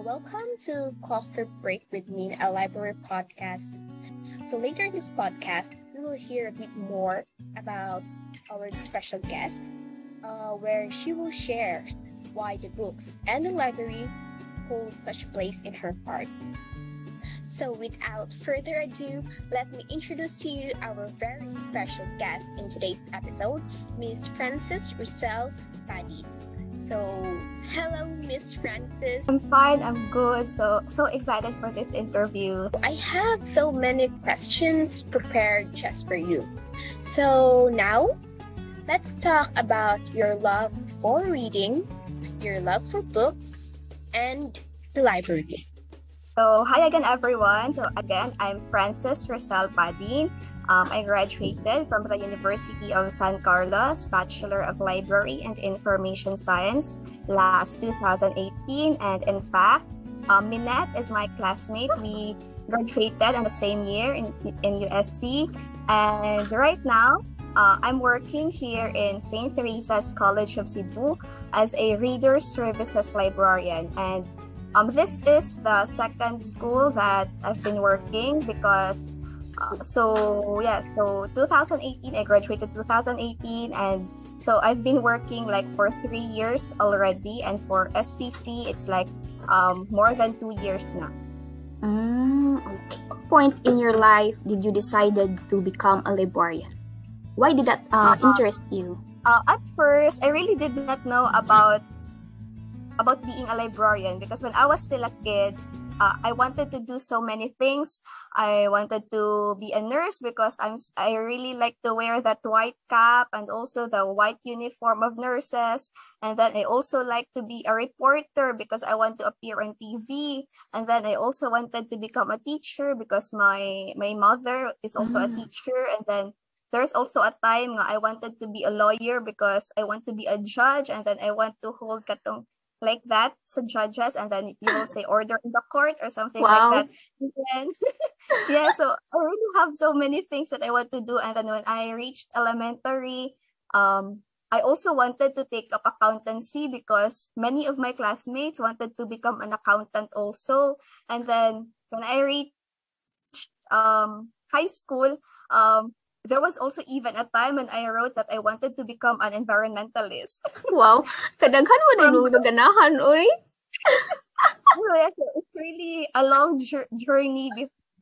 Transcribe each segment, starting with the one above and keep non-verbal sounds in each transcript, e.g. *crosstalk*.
welcome to Coffee Break with Min, a library podcast. So, later in this podcast, we will hear a bit more about our special guest, uh, where she will share why the books and the library hold such a place in her heart. So, without further ado, let me introduce to you our very special guest in today's episode, Miss Frances Riscel Padin. So, hello, Miss Frances. I'm fine. I'm good. So, so excited for this interview. I have so many questions prepared just for you. So, now let's talk about your love for reading, your love for books, and the library. So, hi again, everyone. So, again, I'm Frances Riscel Padin. Um, I graduated from the University of San Carlos, Bachelor of Library and Information Science last 2018. And in fact, um, Minette is my classmate. We graduated in the same year in, in USC. And right now, uh, I'm working here in St. Theresa's College of Cebu as a Reader Services Librarian. And um, this is the second school that I've been working because uh, so yeah, so 2018 I graduated 2018 and so I've been working like for three years already and for STC it's like um, more than two years now. Mm, okay. Point in your life did you decided to become a librarian? Why did that uh, uh interest you? Uh, at first, I really did not know about about being a librarian because when I was still a kid, uh, I wanted to do so many things. I wanted to be a nurse because I'm I really like to wear that white cap and also the white uniform of nurses. And then I also like to be a reporter because I want to appear on TV. And then I also wanted to become a teacher because my my mother is also mm. a teacher. And then there's also a time I wanted to be a lawyer because I want to be a judge and then I want to hold katong like that to judges and then you will say order in the court or something wow. like that. And *laughs* yeah so i really have so many things that i want to do and then when i reached elementary um i also wanted to take up accountancy because many of my classmates wanted to become an accountant also. And then when i reached um high school um there was also even a time when I wrote that I wanted to become an environmentalist. *laughs* wow. Kadaghan mo na yung ganahan, oy. *laughs* it's really a long journey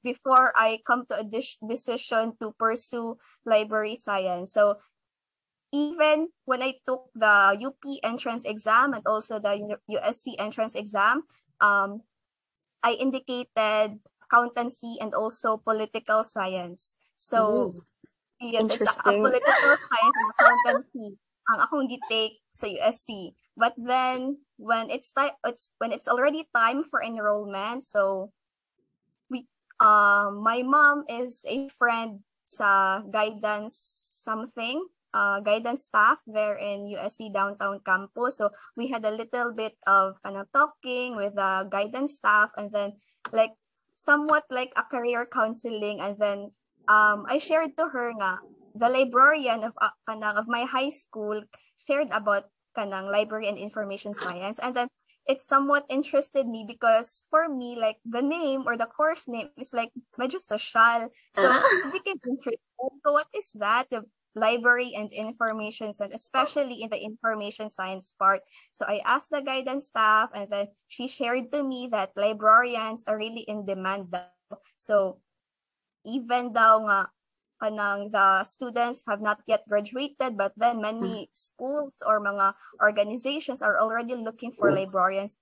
before I come to a de- decision to pursue library science. So even when I took the UP entrance exam and also the USC entrance exam, um, I indicated accountancy and also political science. So Ooh. Yes, it's a, political science and accountancy ang akong gitake sa USC. But then when it's time it's when it's already time for enrollment, so we uh, my mom is a friend sa guidance something uh, guidance staff there in USC downtown campus. So we had a little bit of kind of talking with the guidance staff and then like somewhat like a career counseling and then um, I shared to her nga, the librarian of uh, kanang of my high school shared about kanang library and information science. And then it somewhat interested me because for me like the name or the course name is like medyo social. So uh-huh. it became *laughs* interesting so what is that the library and information science especially in the information science part? So i asked the guidance staff and then she shared to me that librarians are really in demand so even though nga kanang the students have not yet graduated but then many mm. schools or mga organizations are already looking for mm. librarians.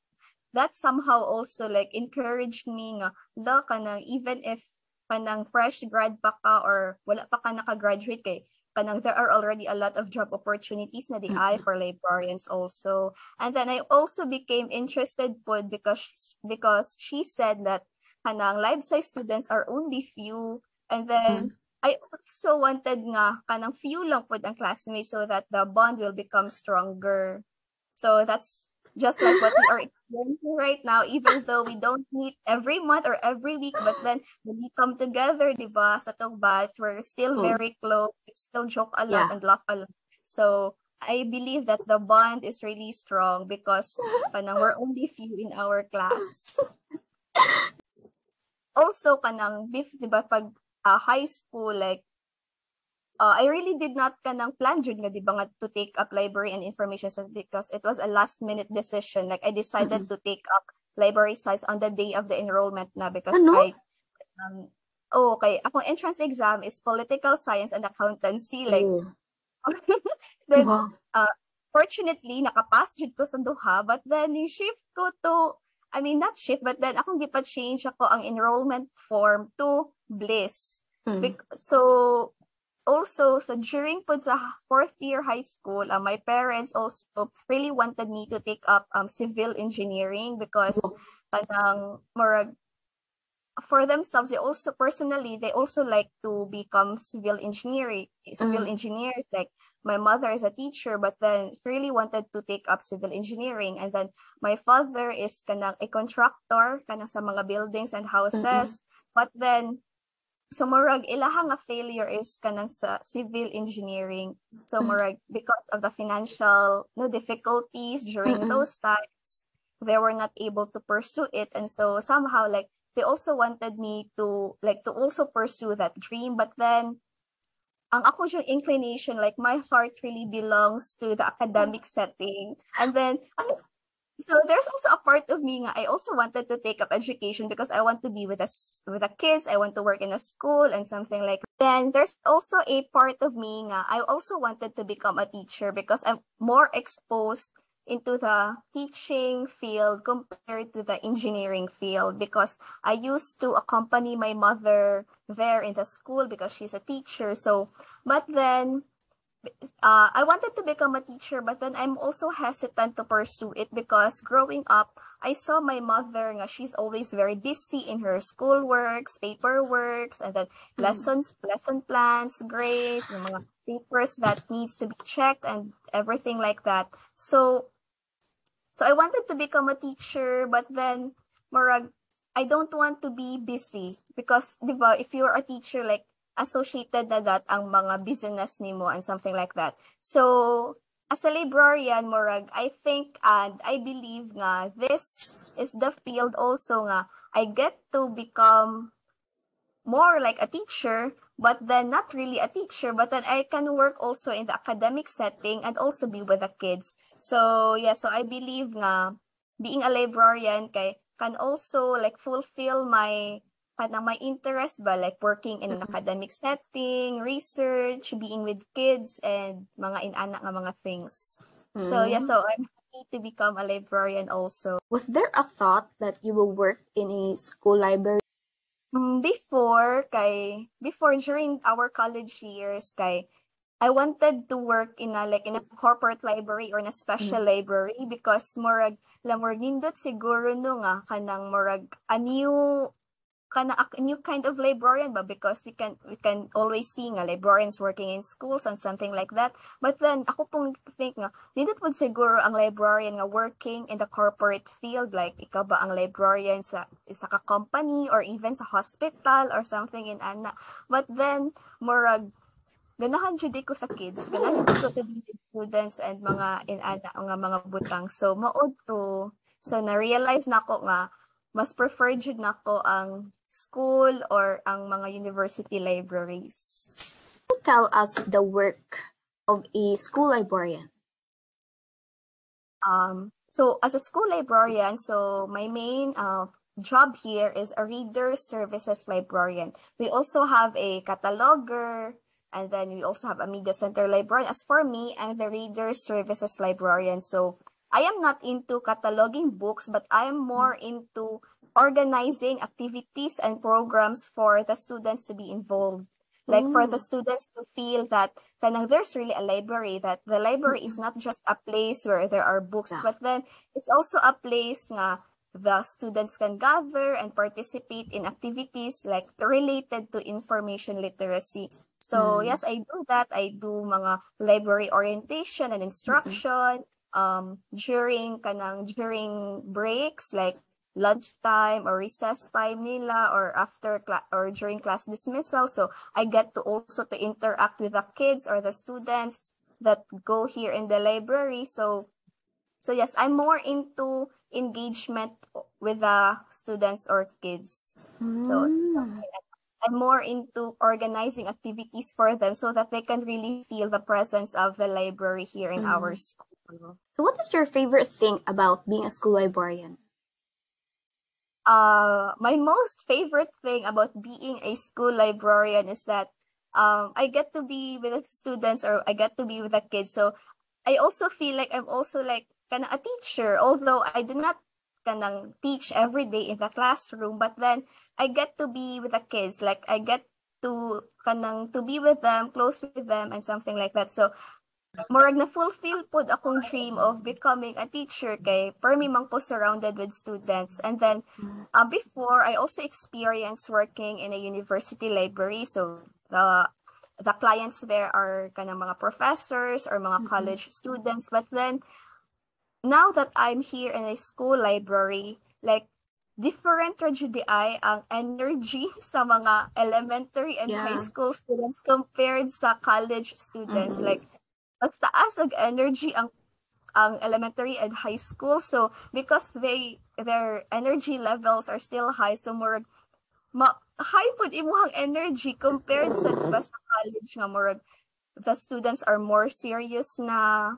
That somehow also like encouraged me nga la kanang even if kanang fresh grad pa ka or wala pa ka naka-graduate kay kanang there are already a lot of job opportunities na di mm. ay for librarians also. And then I also became interested po because because she said that kanang life size students are only few and then mm. I also wanted nga kanang few lang po ang classmates so that the bond will become stronger. So that's just like what we are experiencing right now, even though we don't meet every month or every week, but then when we come together, di ba, sa tong batch, we're still mm. very close. We still joke a lot yeah. and laugh a lot. So I believe that the bond is really strong because kanang we're only few in our class. *laughs* Also kanang bif 'di ba pag uh, high school like uh, I really did not kanang plan jud nga di ba nga to take up library and information science because it was a last minute decision like I decided mm-hmm. to take up library science on the day of the enrollment na because ano? I um, oh, okay akong entrance exam is political science and accountancy like oh. *laughs* then wow. uh, fortunately nakapass jud ko sa duha but then yung shift ko to I mean not shift but then akong gipa-change ako ang enrollment form to Bliss. Mm. so also so during po sa fourth year high school uh, my parents also really wanted me to take up um civil engineering because kanang more for themselves they also personally they also like to become civil engineering civil mm. engineers like my mother is a teacher but then really wanted to take up civil engineering and then my father is kanang a contractor kanang sa mga buildings and houses mm-hmm. but then so murag ilaha nga failure is kanang sa civil engineering so mm. murag because of the financial no difficulties during mm-hmm. those times they were not able to pursue it and so somehow like they also wanted me to like to also pursue that dream but then ang ako yung inclination like my heart really belongs to the academic setting and then so there's also a part of me nga, I also wanted to take up education because I want to be with us with the kids. I want to work in a school and something like. That. then there's also a part of me nga, I also wanted to become a teacher because I'm more exposed into the teaching field compared to the engineering field because I used to accompany my mother there in the school because she's a teacher. So, but then uh, I wanted to become a teacher, but then I'm also hesitant to pursue it because growing up, I saw my mother, nga, she's always very busy in her school works, paper and then mm. lessons, lesson plans, grades, and mga papers that needs to be checked and everything like that. So, so I wanted to become a teacher, but then, murag, I don't want to be busy because, di ba, if you're a teacher, like, associated na that ang mga business nimo and something like that. So, as a librarian, Morag, I think and I believe nga this is the field also nga I get to become more like a teacher, but then not really a teacher, but then I can work also in the academic setting and also be with the kids. So, yeah, so I believe nga being a librarian kay can also like fulfill my kanang may interest ba like working in an academic setting, research, being with kids and mga inana nga mga things. Mm. So yeah, so I'm happy to become a librarian also. Was there a thought that you will work in a school library? Mm, before kay before during our college years kay I wanted to work in a like in a corporate library or in a special mm. library because murag lamor nindot siguro no nga kanang murag a new kind of a new kind of librarian but because we can we can always see nga librarians working in schools and something like that. But then ako pong think nga dito po siguro ang librarian nga working in the corporate field like ikaw ba ang librarian sa sa ka company or even sa hospital or something in ana. But then murag ganahan jud ko sa kids ganahan ko to students and mga in ana nga mga butang. So maod to so na realize na ko nga mas preferred jud nako ang school or ang mga university libraries. Tell us the work of a school librarian. Um, so as a school librarian, so my main uh, job here is a reader services librarian. We also have a cataloger, and then we also have a media center librarian. As for me, I'm the reader services librarian. So I am not into cataloging books, but I am more into organizing activities and programs for the students to be involved. Like mm. for the mm. students to feel that kanang there's really a library, that the library is not just a place where there are books, yeah. but then it's also a place nga the students can gather and participate in activities like related to information literacy. So mm. yes, I do that. I do mga library orientation and instruction mm-hmm. um during kanang during breaks like lunchtime or recess time nila or after class or during class dismissal so i get to also to interact with the kids or the students that go here in the library. So, so yes, I'm more into engagement with the students or kids. So, Mm. like that. I'm more into organizing activities for them so that they can really feel the presence of the library here in our Mm. school. So what is your favorite thing about being a school librarian? Uh my most favorite thing about being a school librarian is that um I get to be with the students or I get to be with the kids. So I also feel like I'm also like kind of a teacher, although I do not kanang teach every day in the classroom, but then I get to be with the kids. Like I get to kanang to be with them, close with them and something like that. So Murag na fulfill pod akong dream of becoming a teacher kay permi man ko surrounded with students. And then uh, before I also experienced working in a university library. So the the clients there are kanang mga professors or mga Mhm. college students. But then now that I'm here in a school library, like different ra jud ang energy *laughs* sa mga elementary and high school students compared sa college students. Mhm. Like mas taas ang energy ang ang elementary and high school. So because they their energy levels are still high so more ma high pud imuhang energy compared sa diba sa college nga more the students are more serious na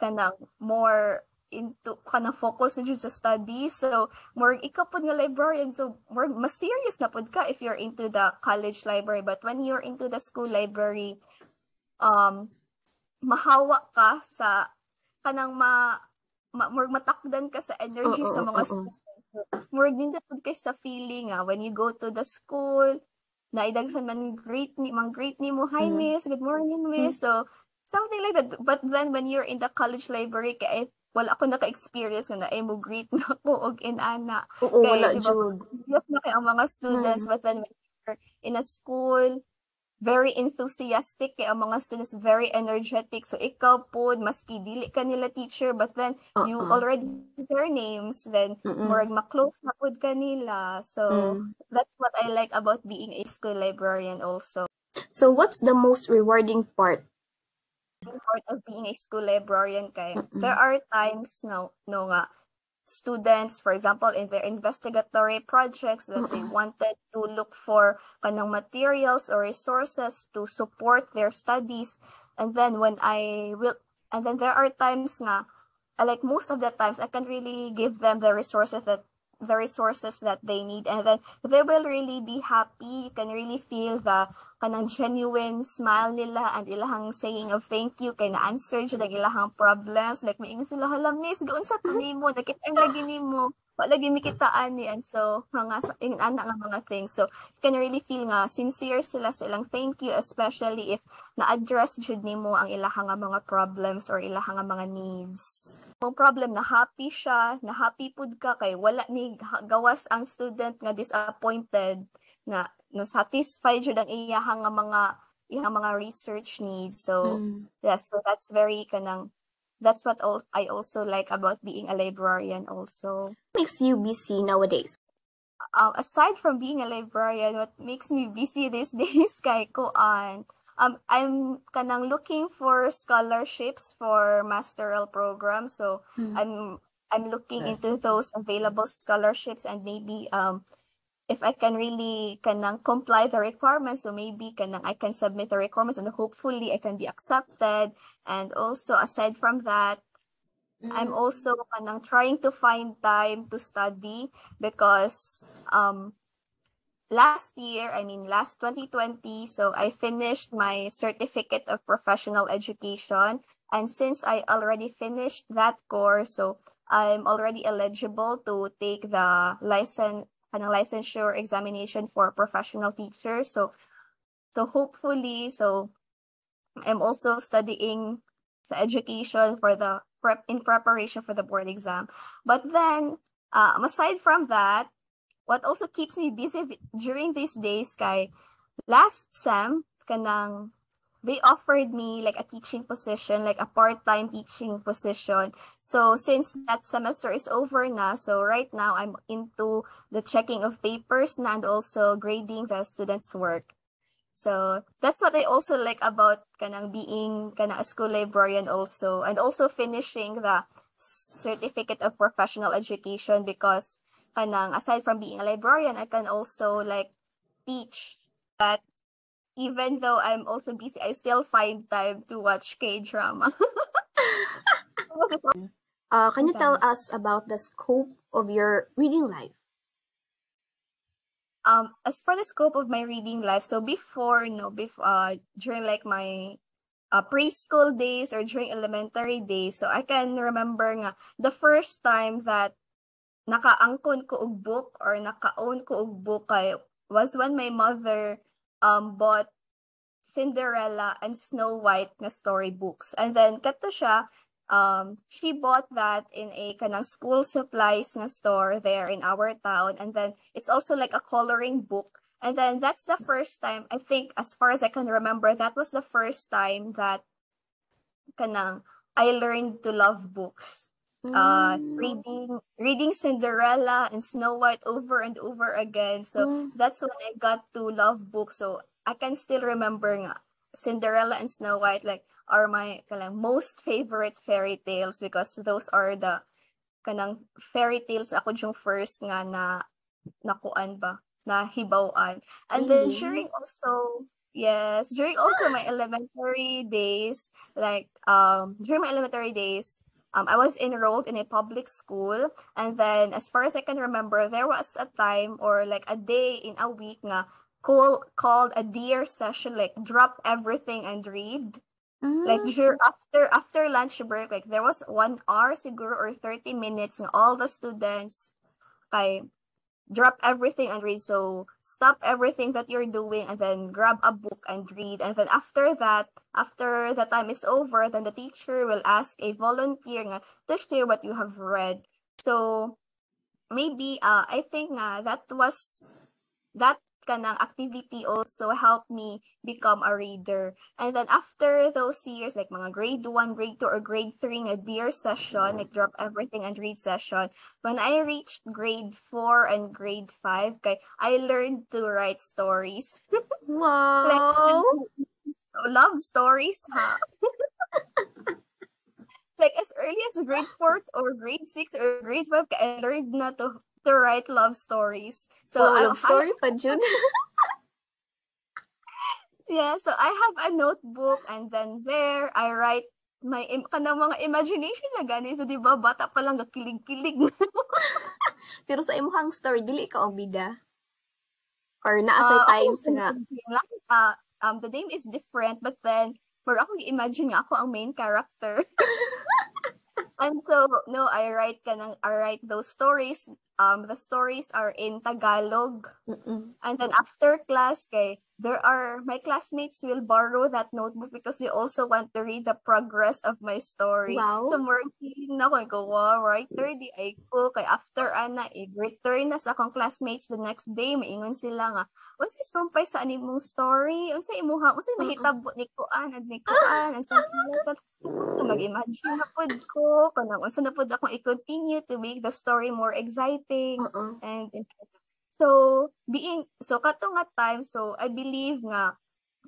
kanang more into kanang focus na sa studies. So more ikaw pud nga librarian so more mas serious na pud ka if you're into the college library. But when you're into the school library um mahawa ka sa kanang ma, ma more matakdan ka sa energy Oo, sa mga oo. students. More din pud kay sa feeling ah when you go to the school naidaghan man great ni mang great ni mo hi Mm. miss good morning miss so something like that but then when you're in the college library kay wala ako naka-experience nga na ay mo greet na ko og inana Oo, Kay, wala di ba, jud. yes na kay ang mga students Mm. but then when you're in a school very enthusiastic kay ang mga students very energetic so ikaw po maski dili ka nila teacher but then you already their names then Mm-mm. murag na pud ka nila so Mm. that's what I like about being a school librarian also So what's the most rewarding part? part of being a school librarian kay there are times no no nga students for example in their investigatory projects that they wanted to look for kanang materials or resources to support their studies. And then when I will and then there are times nga uh, like most of the times I can't really give them the resources that the resources that they need and then they will really be happy you can really feel the kanang genuine smile nila and ilahang saying of thank you kay na-answer jud ang ilahang problems like may sila hala miss gaon sa to nimo nakita ang lagi nimo wa lagi mikitaan ni and so mga in ana nga mga things. So you can really feel nga sincere sila sa ilang thank you especially if na-address jud nimo ang ilahang mga problems or ilahang mga needs kung problem na happy siya, na happy pud ka kay wala ni gawas ang student nga disappointed na na satisfied jud ang iyahang nga mga iyahang mga research needs. So Mm. yes, so that's very kanang that's what all, I also like about being a librarian also. Makes you busy nowadays. um, aside from being a librarian, what makes me busy *laughs* these days kay kuan, um, I'm kanang looking for scholarships for masteral program. So Mm. I'm I'm looking Yes. into those available scholarships and maybe um if I can really kanang comply the requirements, so maybe kanang I can submit the requirements and hopefully I can be accepted. And also aside from that, I'm also kanang trying to find time to study because um last year, I mean last 2020, so I finished my certificate of professional education and since I already finished that course, so I'm already eligible to take the license kanang licensure examination for professional teachers. So so hopefully so I'm also studying education for the prep in preparation for the board exam. But then, um, aside from that, what also keeps me busy during these days kay last sem kanang they offered me like a teaching position, like a part-time teaching position. So since that semester is over na, so right now I'm into the checking of papers na and also grading the students' work. So that's what I also like about kanang being kanang a school librarian also and also finishing the certificate of professional education because kanang aside from being a librarian I can also like teach that even though I'm also busy I still find time to watch K-drama. *laughs* uh, can you tell us about the scope of your reading life? um as for the scope of my reading life so before you know before uh during like my uh, preschool days or during elementary days so i can remember nga the first time that nakaangkon ko og book or naka-own ko og book kay was when my mother um bought Cinderella and Snow White na storybooks and then kato siya um, she bought that in a kanang school supplies na store there in our town. And then it's also like a coloring book. And then that's the first time, I think, as far as I can remember, that was the first time that kanang I learned to love books. Uh, Mm. reading reading Cinderella and Snow White over and over again. So Mm. that's when I got to love books. So I can still remember nga Cinderella and Snow White like are my kanang most favorite fairy tales because those are the kanang fairy tales ako yung first nga na nakuan ba na hibawan. And then Really? during also yes, during also my *laughs* elementary days like um during my elementary days um, I was enrolled in a public school and then as far as I can remember there was a time or like a day in a week nga call, called a DEAR session like drop everything and read like Mm. dur- after after lunch break like there was one hour siguro or 30 minutes and all the students kay drop everything and read. So stop everything that you're doing and then grab a book and read. And then after that after the time is over then the teacher will ask a volunteer nga to share what you have read. So maybe uh i think nga that was that kanang activity also helped me become a reader. And then after those years like mga grade 1 grade 2 or grade 3 nga DEAR session mm. like drop everything and read session when i reached grade 4 and grade 5 kay i learned to write stories. *laughs* Wow. *laughs* love stories ha? *laughs* Like as early as grade 4 or grade 6 or grade 5 kay I learned na to to write love stories so I- love story pa, Jun. *laughs* Yeah, so I have a notebook and then there I write my im kanang mga imagination na gani. So, di ba, bata pa lang gakilig-kilig. *laughs* Pero sa imuhang story, dili ka og bida. Or naa say Ah, times ako, nga. ah, um, the name is different, but then, for ako i-imagine nga ako ang main character. *laughs* and so, no, I write ka ng, I write those stories. Um, the stories are in Tagalog. Mm-mm. And then after class, kay, there are, my classmates will borrow that notebook because they also want to read the progress of my story. Wow. So, feeling na ko, ko, wow, writer, di ay ko. Kay after, ana, i-return na sa akong classmates the next day, maingon sila nga, unsa sumpay sa aning mong story? Unsa imuha? Unsa mahitabo ni Kuan at ni Kuan? And. *laughs* So, mag-imagine na pod ko, kanang unsa na pod akong i-continue to make the story more exciting Oo. and so being so katong nga time so I believe nga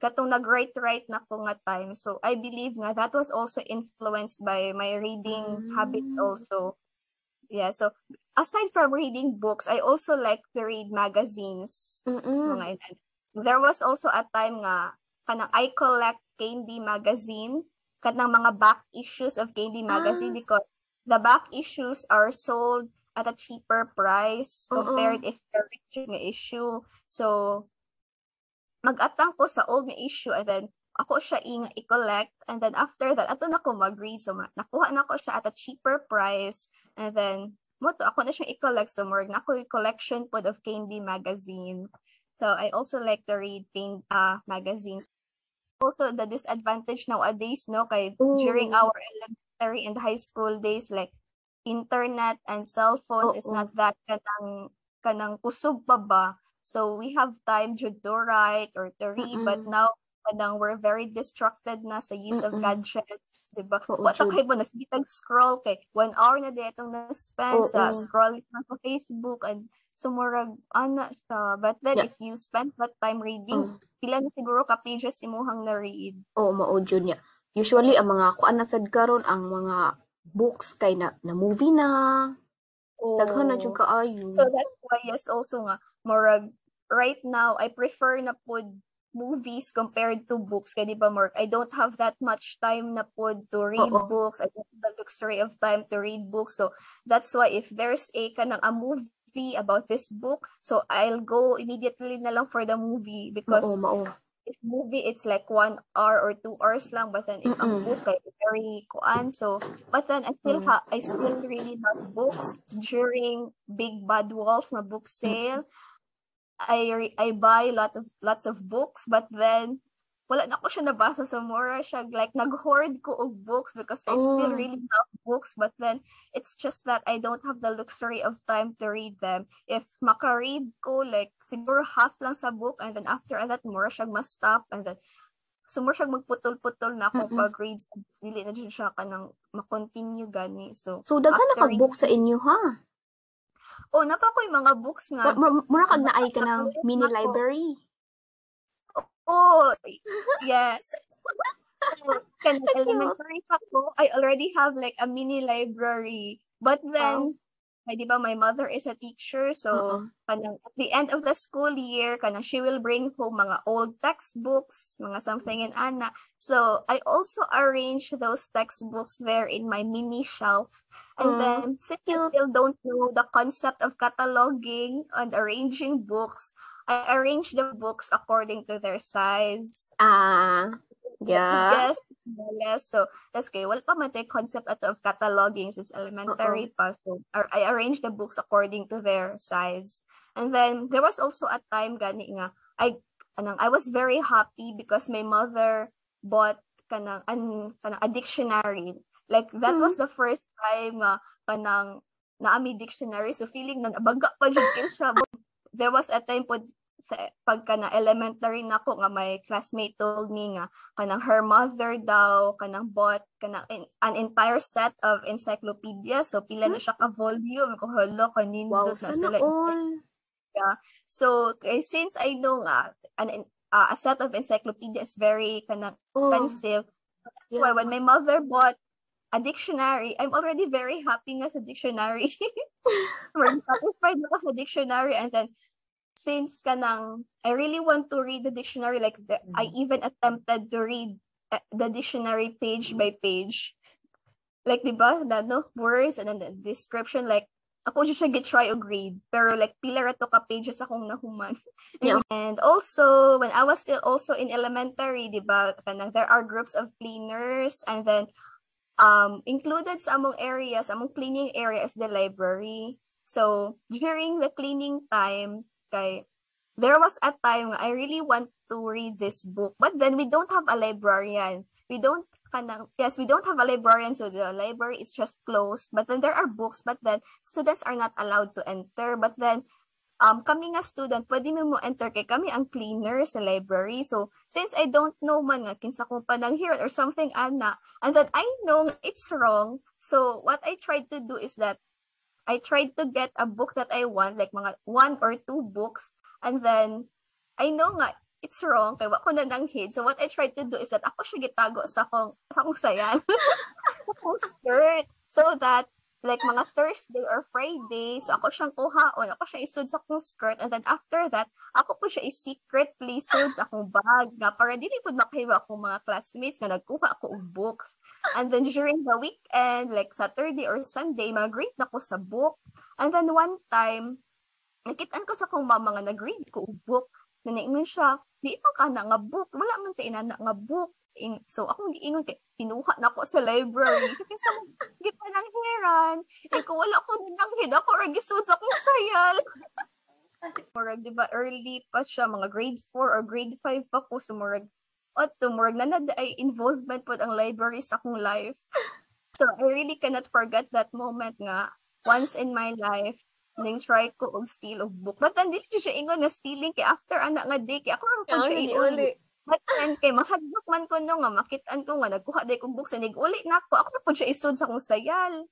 katong nag-write write na ko nga time so I believe nga that was also influenced by my reading habits Mm. also yeah so aside from reading books I also like to read magazines Mm-mm. mga ilan. there was also a time nga kanang I collect Candy magazine kanang mga back issues of Candy magazine Ah. because the back issues are sold at a cheaper price compared if they're rich nga issue. So, mag-atang ko sa old nga issue and then ako siya ing i-collect and then after that, ato na ko mag-read. So, nakuha na ko siya at a cheaper price and then mo to, ako na siya i-collect. So, more na ko collection pod of Candy magazine. So, I also like to read pain, uh, magazines. Also, the disadvantage nowadays, no, kay during Ooh. our elementary and high school days, like, internet and cell phones is Oo. not that kanang kanang kusog pa ba. So, we have time to do write or to read, but Mm-mm. now, kanang we're very distracted na sa use of Mm-mm. gadgets, di ba? Wata Jud. kay mo, nasbitag scroll kay one hour na di itong na-spend sa Oo. scrolling na sa Facebook and So murag ana siya. But then Yeah. if you spend that time reading, Mm. pila na siguro ka pages imuhang na-read. Oo, mao jud niya. Usually ang mga kuan na sad karon ang mga books kay na, na movie na. Daghan na jud kaayo. So that's why yes also nga murag right now I prefer na pud movies compared to books kay di ba Mark I don't have that much time na pud to read Oo. books I don't have the luxury of time to read books so that's why if there's a kanang a movie about this book so I'll go immediately na lang for the movie because Mao, mao. If movie it's like one hour or two hours lang but then if ang Mm-mm. book ay very kuan so but then I still Mm. ha I still really love books during Big Bad Wolf na book sale I re- I buy lot of lots of books but then wala na ko siya nabasa so mura siya like nag-hoard ko og books because I still Oh. really love books but then it's just that I don't have the luxury of time to read them if maka-read ko like siguro half lang sa book and then after that mura siya ma-stop and then so mura siya magputol-putol na ako Mm-mm. pag reads dili na dyan siya kanang ma-continue gani so So daghan na kag book sa inyo ha. oh napa ko yung mga books nga Mura, kag naay ka ng mini library. Oh, yes. So, kan elementary pa ko, I already have like a mini library. But then, ay, di ba, my mother is a teacher, so Oo. kanang at the end of the school year, kanang she will bring home mga old textbooks, mga something in Anna. So, I also arrange those textbooks there in my mini shelf. And Mm, then, since cute. still don't know the concept of cataloging and arranging books, I arrange the books according to their size. Ah, yeah. Yes, less. So, that's okay. Wala pa man tayo concept ato of cataloging since elementary pa. So, I arrange the books according to their size. And then, there was also a time gani nga, I, anang, I was very happy because my mother bought kanang, an, kanang a dictionary. Like, that Hmm. was the first time nga, kanang, naami dictionary. So, feeling na nabaga pa siya. There was a time po sa pagka na elementary na ko nga my classmate told me nga kanang her mother daw kanang bought kanang in, an entire set of encyclopedia. So pila na siya ka volume. Ko hello Wow, kanindot na sana sila. all. so eh, since I know nga an uh, a set of encyclopedia is very kanang Oh, expensive that's yeah. why when my mother bought a dictionary I'm already very happy nga sa dictionary. *laughs* We're satisfied ako sa dictionary and then since kanang I really want to read the dictionary like the, I even attempted to read uh, the dictionary page by page. Like di ba the no words and then the description like ako siya get-try og read pero like pila ra to ka pages akong nahuman. *laughs* Yeah. and also when I was still also in elementary di ba there are groups of cleaners and then um included sa among area sa among cleaning area is the library. So during the cleaning time kay there was a time I really want to read this book. But then we don't have a librarian. We don't kanang yes we don't have a librarian so the library is just closed. But then there are books but then students are not allowed to enter. But then um kami nga student pwede mo enter kay kami ang cleaner sa library. So since I don't know man nga kinsa kong pananghiran or something ana and then I know it's wrong so what I tried to do is that I tried to get a book that I want like mga one or two books. And then I know nga it's wrong kay wa ko na nanghid so what I tried to do is that ako siya gitago sa akong sa akong sayan. *laughs* Sa akong skirt. So that like mga Thursday or Friday, so ako siyang kuhaon, ako siya isud sa akong skirt, and then after that, ako po siya i-secretly sud sa akong bag, nga para dili po makahiwa akong mga classmates nga nagkuha ako og books. And then during the weekend, like Saturday or Sunday, mag-read na ko sa book. And then one time, nakitaan ko sa akong mama nga nag-read ko og book, na naingon siya, di ito ka na nga book, wala man tayo na nga book. Ing- So ako giingon kay pinuha na ko sa library. Kasi sa gipananghiran, eh kung wala ko nanghid ako or gisud sa akong sayal. *laughs* Murag, di ba, early pa siya, mga grade 4 or grade 5 pa ko, so murag, oto, murag, nanad ay involvement po ang library sa akong life. *laughs* So, I really cannot forget that moment nga, once in my life, ning try ko og steal og book. But then, dili siya ingon na stealing, kay after anak nga day, kay ako rin po siya iuli. Then, kay mahadlok man ko no nga, makitaan ko nga, nagkuha day kong books, and uli na ako, ako na po siya isod sa akong sayal.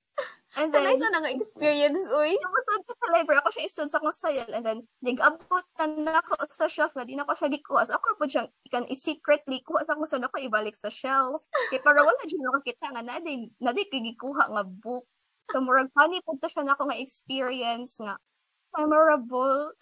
And then, Kanay na nga experience, uy. Namusod ko sa library, ako siya isod sa kong sayal, and then, nag-abot na ako sa shelf nga, di na ko siya gikuha. So, ako po siyang, ikan, secretly kuha sa kung saan ako ibalik sa shelf. Kaya para wala dyan nakakita nga, naday, naday kigikuha nga book. So, murag funny po to siya na ako nga experience nga. Memorable.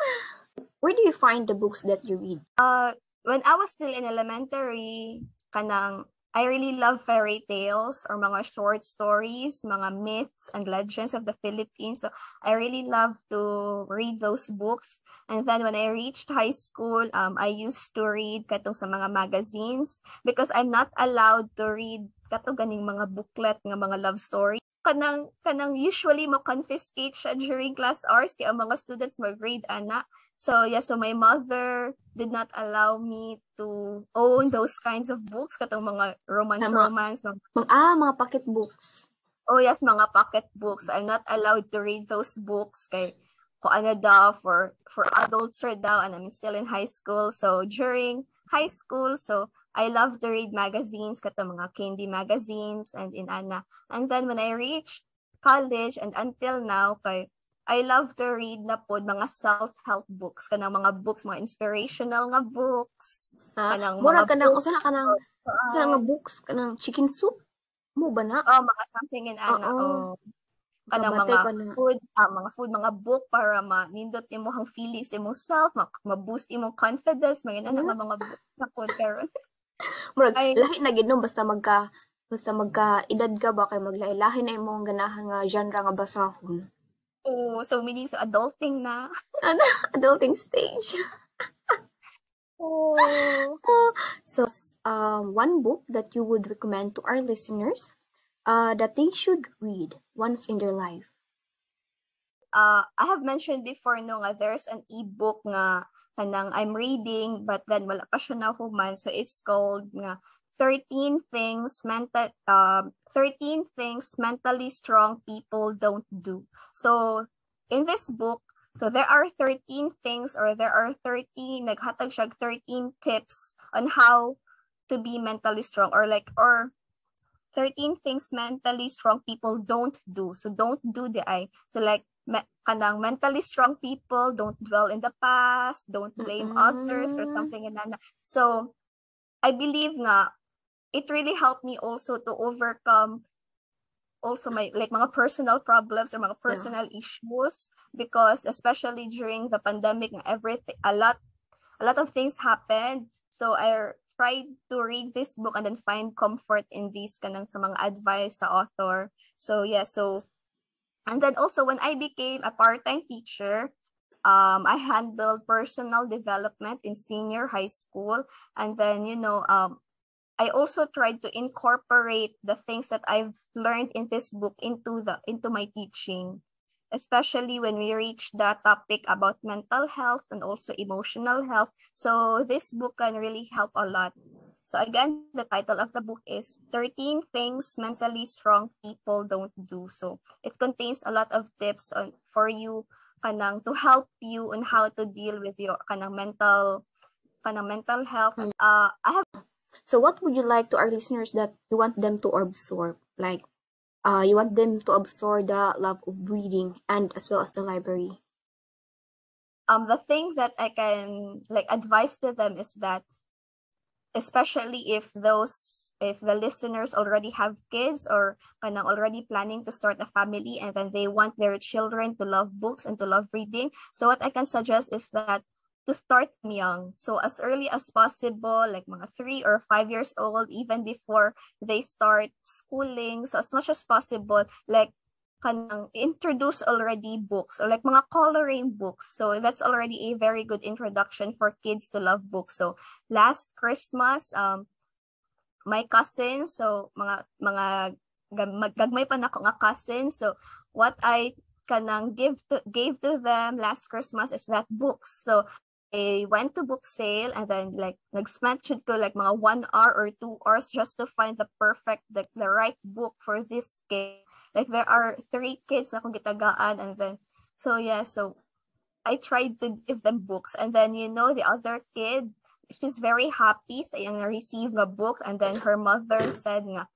Where do you find the books that you read? Uh, when I was still in elementary, kanang I really love fairy tales or mga short stories, mga myths and legends of the Philippines. So I really love to read those books. And then when I reached high school, um, I used to read katong sa mga magazines because I'm not allowed to read kato ganing mga booklet nga mga love story kanang kanang usually mo confiscate siya during class hours kaya ang mga students mo grade ana. So yeah so my mother did not allow me to own those kinds of books katong mga romance mga, romance mga, mga ah mga pocket books. Oh yes mga pocket books. I'm not allowed to read those books kay ko ano daw for for adults or daw and I'm still in high school. So during high school so I love to read magazines, kato mga candy magazines and in Anna. And then when I reached college and until now, kay I love to read na po mga self-help books, kanang mga books, mga inspirational nga books. Ha? Kanang Mura mga kanang, books. Usa na kanang, usa nga books, kanang chicken soup? Mo ba na? Oh, mga something in Anna. Oh. Kanang mga ka food, ah, mga food, mga book para ma-nindot imo hang feelings imo self, ma-boost imong confidence, mga mm-hmm. mga book na po karon. *laughs* Murag, Ay, lahi na gid no basta magka basta magka edad ka ba kay maglahi-lahi na imong ganahan nga genre nga basahon. Oh, so meaning so adulting na. *laughs* adulting stage. *laughs* oh. So, um, one book that you would recommend to our listeners uh, that they should read once in their life? Uh, I have mentioned before no nga there's an e-book nga kanang I'm reading but then wala pa siya so it's called nga 13 things mental um 13 things mentally strong people don't do. So in this book so there are 13 things or there are 13 naghatag siya 13 tips on how to be mentally strong or like or 13 things mentally strong people don't do. So don't do the I. So like kanang mentally strong people don't dwell in the past, don't blame mm-hmm. others or something and that. So I believe nga it really helped me also to overcome also my like mga personal problems or mga personal yeah. issues because especially during the pandemic everything a lot a lot of things happened so I tried to read this book and then find comfort in these kanang sa mga advice sa author so yeah so And then also when I became a part-time teacher, um, I handled personal development in senior high school. And then, you know, um, I also tried to incorporate the things that I've learned in this book into the into my teaching, especially when we reach the topic about mental health and also emotional health. So this book can really help a lot. So again, the title of the book is 13 Things Mentally Strong People Don't Do. So it contains a lot of tips on for you kanang to help you on how to deal with your kanang mental kanang mental health. Mm. Uh, I have So what would you like to our listeners that you want them to absorb? Like uh, you want them to absorb the love of reading and as well as the library. Um, the thing that I can like advise to them is that especially if those if the listeners already have kids or kanang already planning to start a family and then they want their children to love books and to love reading. So what i can suggest is that to start young. So as early as possible like mga 3 or 5 years old even before they start schooling. So as much as possible like kanang introduce already books or like mga coloring books. So that's already a very good introduction for kids to love books. So last Christmas, um, my cousins, so mga mga gagmay pa na nga cousins. So what I kanang give to gave to them last Christmas is that books. So I went to book sale and then like nag-spend ko like mga one hour or two hours just to find the perfect like the right book for this kid like there are three kids na kong gitagaan and then so yeah so I tried to give them books and then you know the other kid she's very happy sa iyang receive a book and then her mother said nga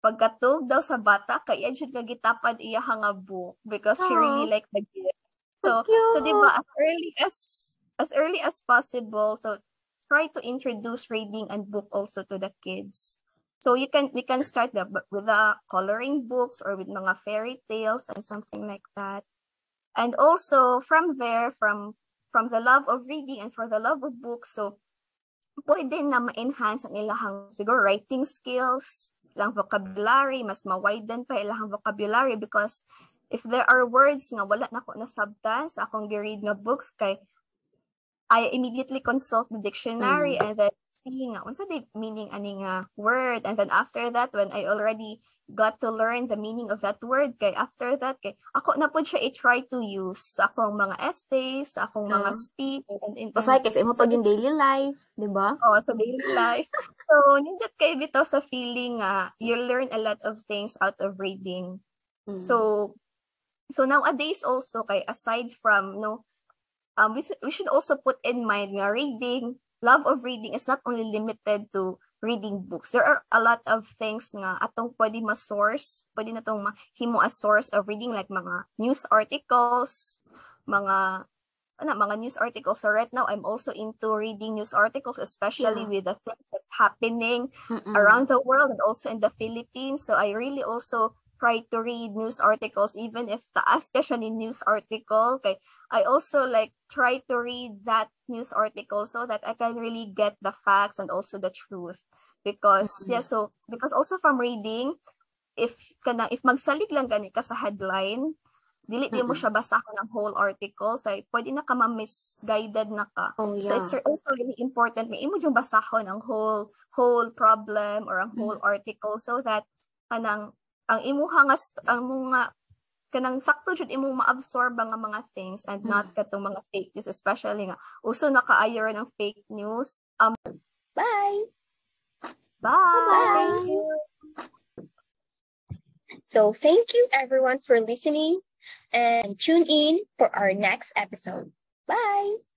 pagkatog daw sa bata kaya jud nga gitapad iya nga book because she really like the gift. So so di ba as early as as early as possible so try to introduce reading and book also to the kids. So you can we can start the, with the coloring books or with mga fairy tales and something like that. And also from there from from the love of reading and for the love of books so pwede na ma-enhance ang ilahang siguro writing skills, ilang vocabulary, mas ma-widen pa ilang vocabulary because if there are words nga wala na ko nasabtan sa akong gi-read nga books kay I immediately consult the dictionary mm. and then see nga unsa the meaning ani nga word and then after that when I already got to learn the meaning of that word kay after that kay ako na pud siya i-try to use sa akong mga essays sa akong uh, mga speech and, and, Basta kasi mo pag yung daily life, di ba? Oh, sa daily life. *laughs* so nindot kay bitaw sa feeling nga uh, you learn a lot of things out of reading. Mm. So so nowadays also kay aside from no um we, we should also put in mind nga reading love of reading is not only limited to reading books. There are a lot of things nga atong pwede ma-source, pwede na tong himo as source of reading like mga news articles, mga ano, mga news articles. So right now, I'm also into reading news articles, especially yeah. with the things that's happening Mm-mm. around the world and also in the Philippines. So I really also try to read news articles even if taas ka siya ni news article kay I also like try to read that news article so that I can really get the facts and also the truth because mm-hmm. yeah so because also from reading if kana if magsalig lang gani ka sa headline dili mm-hmm. mo siya basahon ang whole article say pwede na ka ma-misguided na ka oh, yeah. so it's also really important na imo yung basahon ang whole whole problem or ang whole mm-hmm. article so that kanang ang imuha nga ang mga kanang sakto jud imong ma-absorb nga mga things and not mm. katong mga fake news especially nga uso na kaayo ng fake news. Um bye. Bye, bye. thank you. So thank you everyone for listening and tune in for our next episode. Bye